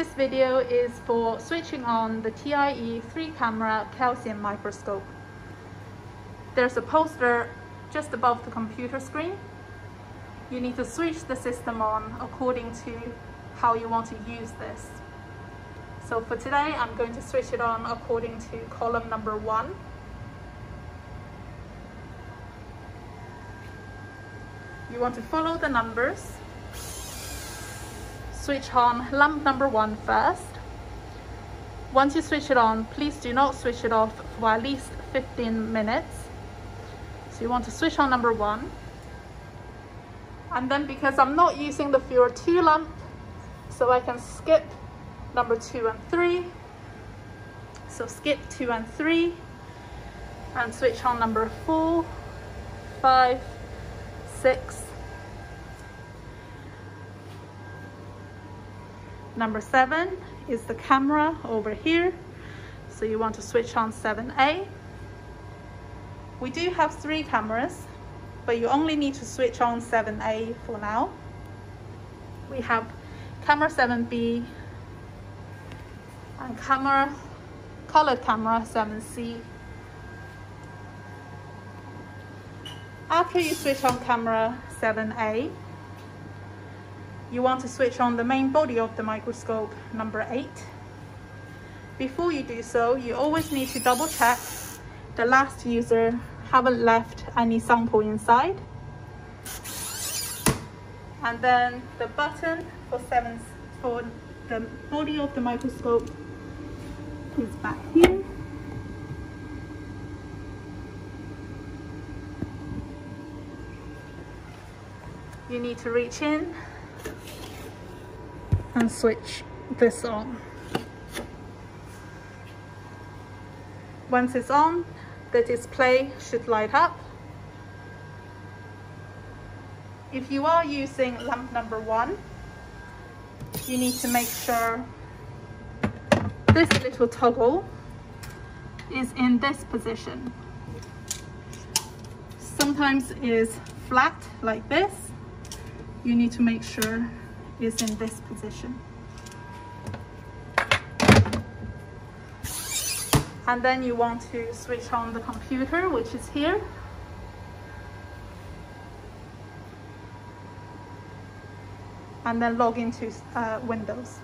This video is for switching on the Ti-E 3 camera calcium microscope. There's a poster just above the computer screen. You need to switch the system on according to how you want to use this. So for today, I'm going to switch it on according to column number one. You want to follow the numbers. Switch on lamp number one first. Once you switch it on, please do not switch it off for at least 15 minutes. So you want to switch on number one. And then because I'm not using the Fura-2 lamp, so I can skip number two and three. So skip two and three and switch on number four, five, six, number seven is the camera over here. So you want to switch on 7A. We do have three cameras, but you only need to switch on 7A for now. We have camera 7B and camera, color camera 7C. After you switch on camera 7A, you want to switch on the main body of the microscope number 8. Before you do so, you always need to double check the last user haven't left any sample inside. And then the button for, seven, for the body of the microscope is back here. You need to reach in and switch this on. Once it's on, the display should light up. If you are using lamp number one, you need to make sure this little toggle is in this position. Sometimes is flat like this. You need to make sure it's in this position. And then you want to switch on the computer, which is here. And then log into uh, Windows.